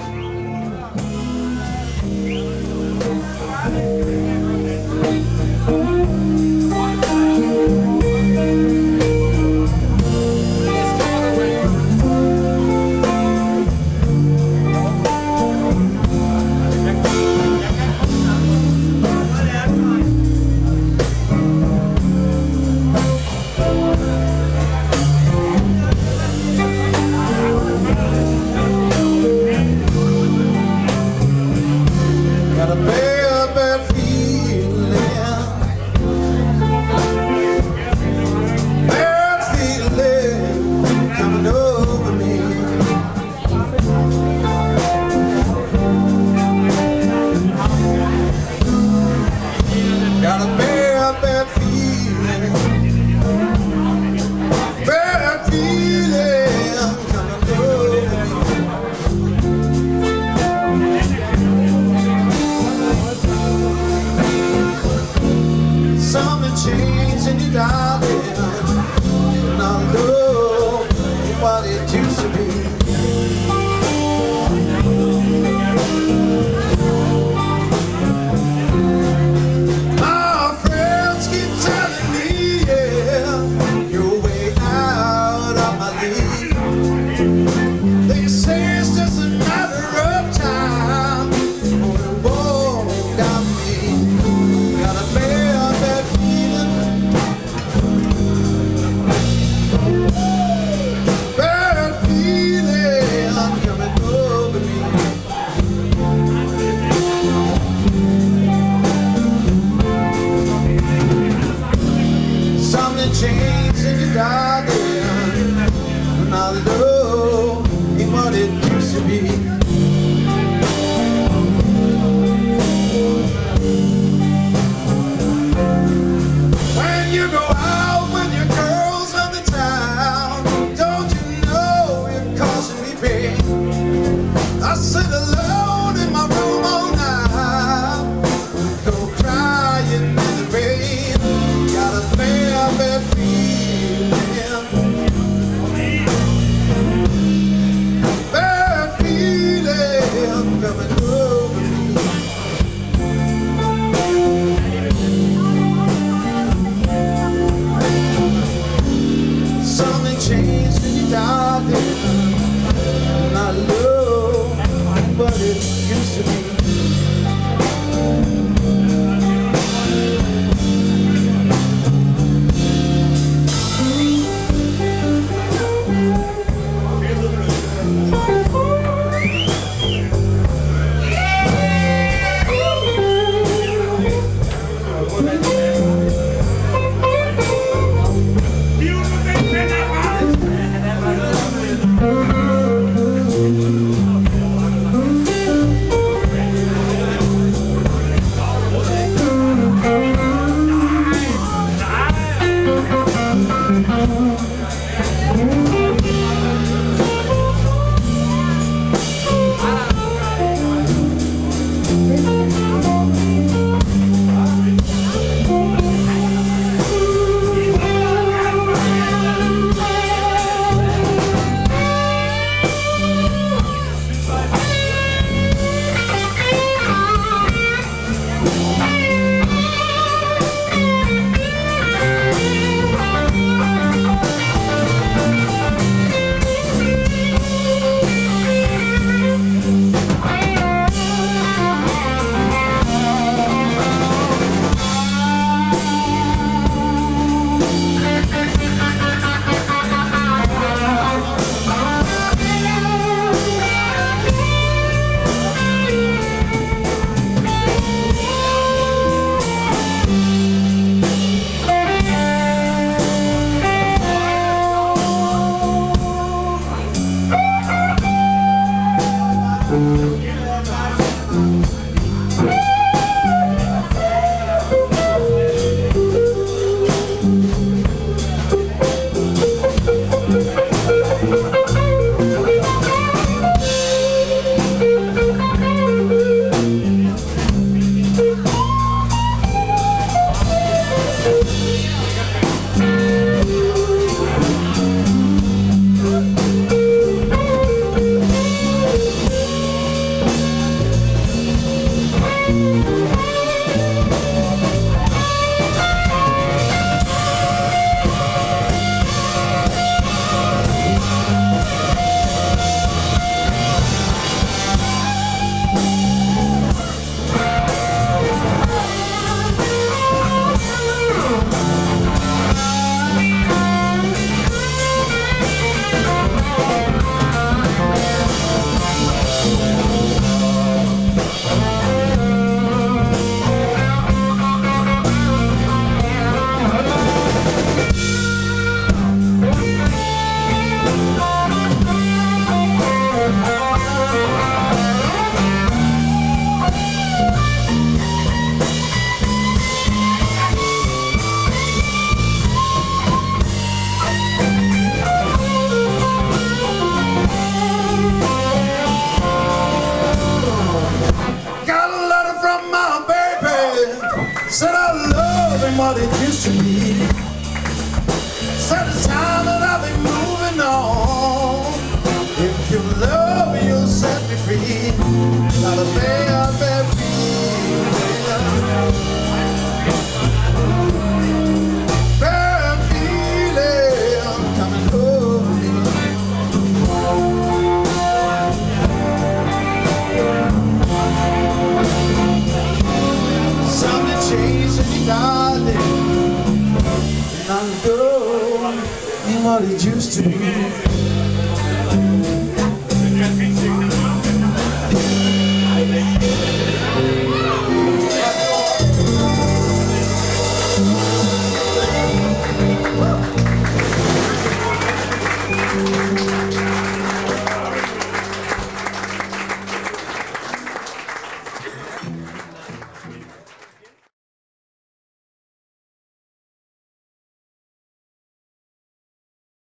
Got a bad, bad feeling. To be. Said I love him what he gives to me. Said it's time that I be moving on. If you love, me, you'll set me free. Not a day I've ever what it used to be.